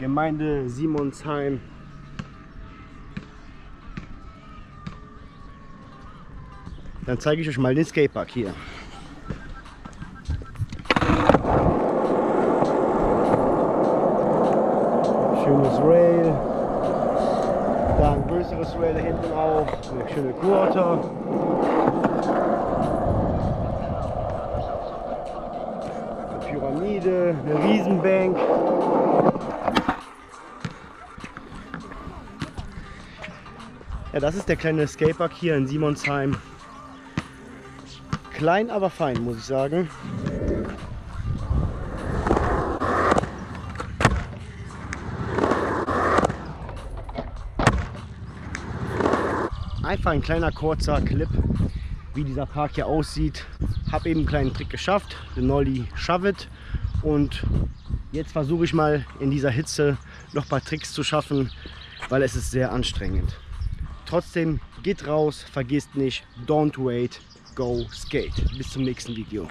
Gemeinde Simonsheim. Dann zeige ich euch mal den Skatepark hier. Schönes Rail. Da ein größeres Rail da hinten auch. Eine schöne Quarter. Eine Pyramide, eine Riesenbank. Ja, das ist der kleine Skatepark hier in Simonsheim. Klein, aber fein, muss ich sagen. Einfach ein kleiner kurzer Clip, wie dieser Park hier aussieht. Habe eben einen kleinen Trick geschafft, den Nolly Shove It. Und jetzt versuche ich mal in dieser Hitze noch ein paar Tricks zu schaffen, weil es ist sehr anstrengend. Trotzdem geht raus, vergisst nicht, don't wait, go skate. Bis zum nächsten Video.